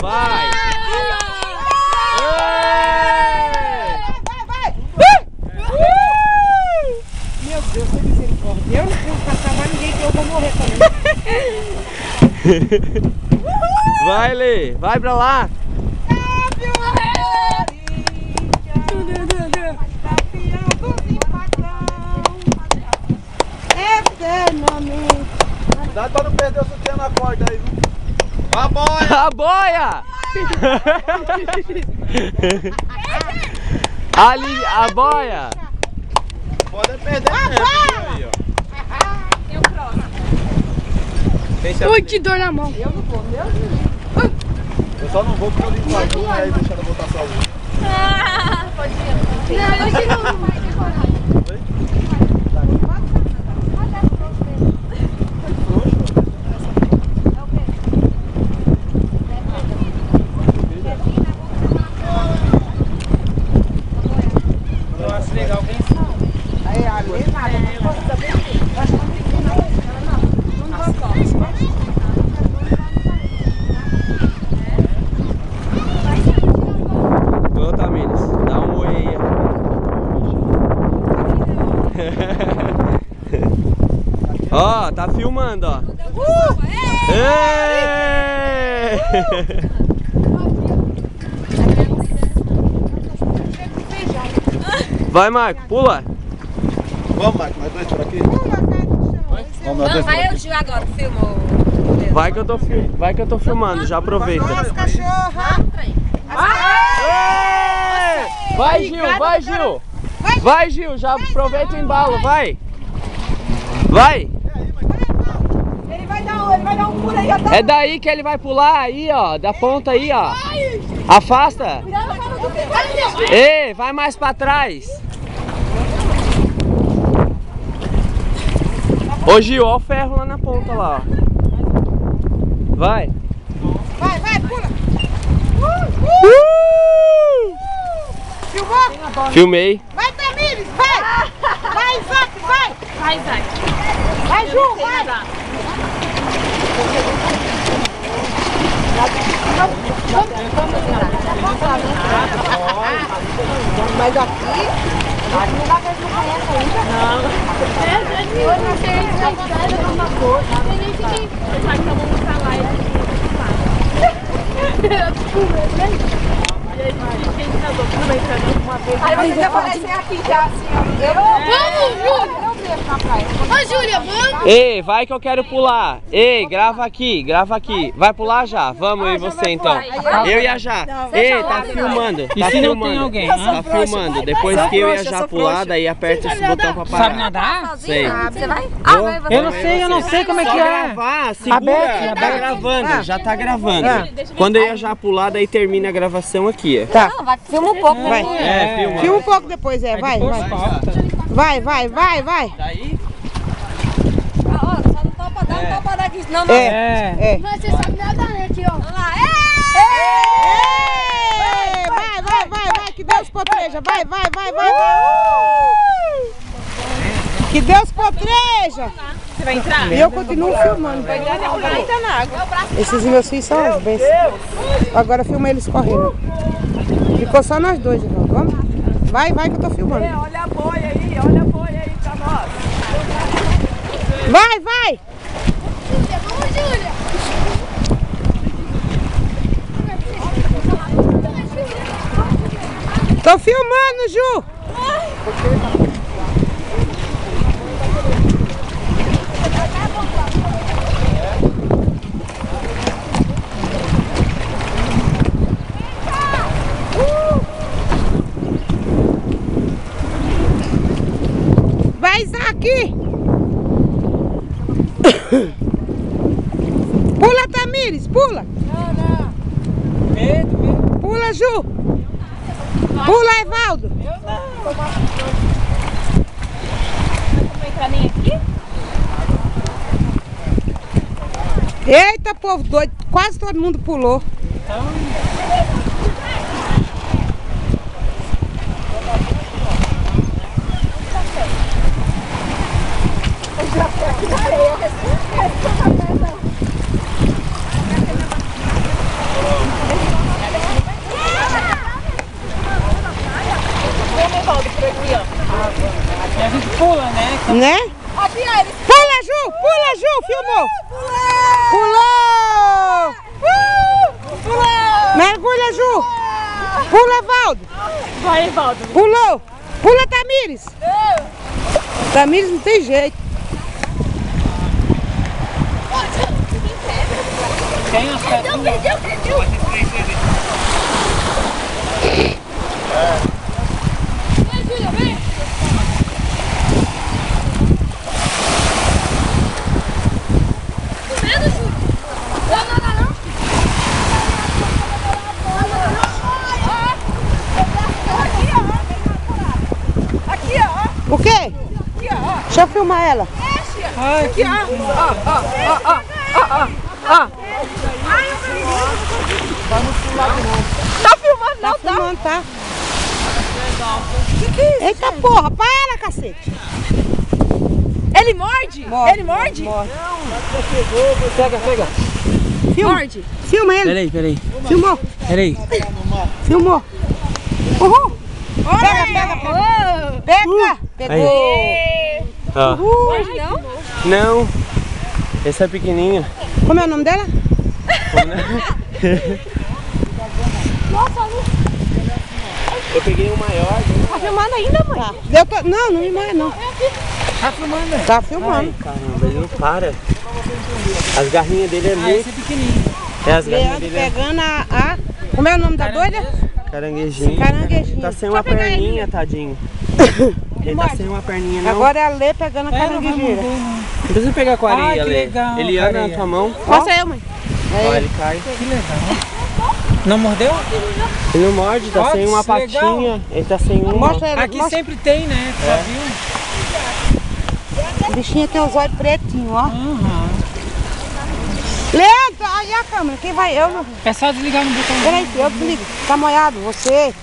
Vai! Meu Deus, que misericórdia. Eu não vou passar mais ninguém que eu vou morrer também. Vai, Lê! Vai pra lá! Eternamente. Cuidado pra não perder o sutiã na corda aí, viu? A boia! A boia! Ali, a boia! Pode perder mesmo, viu aí, ó. Deixa Ui, que dor na mão. Eu só não vou porque eu limpo a turma aí deixando eu botar sozinho. Não, hoje não. Eu acho legal quem Aí, ali, nada. Ô, Tamires, dá um oi aí. Ó, tá filmando, ó. Ê! Vai, Marco, pula. Vamos, Marco, nós dois por aqui? Vamos, por vai o Gil agora, filmou. Vai que eu tô, vai que eu tô filmando, já aproveita. As cachorras. Ê! Vai, Gil, vai, Gil. Vai, Gil, já aproveita o embalo, vai. Vai. Ele vai dar um, ele vai dar um pulo aí, ó. É daí que ele vai pular aí, ó, da ponta aí, ó. Afasta. Ei, vai mais pra trás. Ô Gil, ó o ferro lá na ponta lá, ó. Vai. Vai, vai, pula. Uh! Filmou? Filmei. Vai, Tamires, vai. Vai, Isaac, vai. Isaac. Vai, Ju, vai. Mas aqui, não dá pra eles não conhecem ainda. Eu não sei se vai dar alguma coisa. Tem gente que... Sabe que eu vou mostrar lá Aí vocês aparecem aqui já, assim, ó. Eu Vamos, Júlia. Ô, Júlia, vamos. Ei, vai que eu quero pular. Ei, grava aqui, grava aqui. Vai pular já? Vamos eu e você então. Eu e a Já. Ei, tá filmando. Tá filmando. Tá filmando. Depois que eu e a Já pular, daí aperta esse botão pra Sabe parar. nadar? Sei. Você vai? Ah, vai, Eu não sei, eu não sei como é que é. gravar, segura. Aberto, Tá gravando, já tá gravando. Quando eu ia já pular, daí termina a gravação aqui. vai, filma um pouco. Vai. É, filma. Filma um pouco depois, é. Vai, vai. Vai, vai, vai, vai. Daí? Ah, ó, só não topa dar, não topa dar aqui, senão não. É, É. é. Mas você sabe nadar, né, aqui, ó. Vamos lá. Ei! Vai, vai, vai, vai, que Deus potreja. Vai, vai, vai, vai, vai. Uh! Que Deus potreja. Você vai entrar? E eu continuo filmando. Entra na água. Esses meus filhos são as bênçãos. Agora filma eles correndo. Ficou só nós dois, irmão. Vamos? Vai, vai que eu tô filmando. Olha a boia aí, olha a boia aí pra nós. Vai, vai! Júlia, vamos, Júlia. Tô filmando, Ju! Vai, Isaac! Pula, Tamires, pula! Pula, Ju! Pula, Evaldo! Não entrar nem aqui? Eita, povo doido! Quase todo mundo pulou. Né? Pula, Ju! Pula, Ju! Filmou! Pulou! Pulou! Mergulha, Ju! Pula, Valdo! Vai, Valdo. Pulou! Pula, Tamires! Tamires não tem jeito. Perdeu, perdeu, perdeu. Vem, Júlia, vem. Com medo, Júlia? Não, não, não, não. Aqui, ó. O quê? Aqui, ó. Deixa eu filmar ela. Aqui, ó. Ó, ó, ó, ó, ó, ó, ó. Tá filmando, não, Tá tá? filmando, tá? Que que é isso? Eita porra, para, cacete. Ele morde? Ele morde? Pega, pega. Morde. Filma ele. Peraí, peraí. Filmou. Peraí. Filmou. Uhul. Pega, pega, Pega. Pegou. Ó. Morde não? Não. Esse é pequenininho. Como é o nome dela? Eu peguei um maior. Tá filmando ainda, mãe? Deu to... Não, não me mãe, não. Tá filmando. Tá filmando. Ai, caramba, ele não para. As garrinhas dele é muito... pequenininho. É, as garrinhas dele é pegando a, a... Como é o nome da doida? caranguejinho. Caranguejinho. Tá sem uma perninha, tadinho. Ele tá sem uma perninha, não. Agora é a Lê pegando a É, caranguejeira. não. Precisa pegar com a areia, Lê. legal, Ele anda na tua mão, Mostra eu, mãe. ó, ele cai. Que legal. Não mordeu? Ele não morde, tá Ó, sem uma que legal. patinha. Ele tá sem uma. Mostra ela. Aqui mostra. sempre tem, né? É. Já viu? O bichinho tem os olhos pretinhos, ó. Aham. Leandro, aí a câmera. Quem vai? Eu não. É só desligar no botão. Peraí, eu desligo. Tá molhado, você.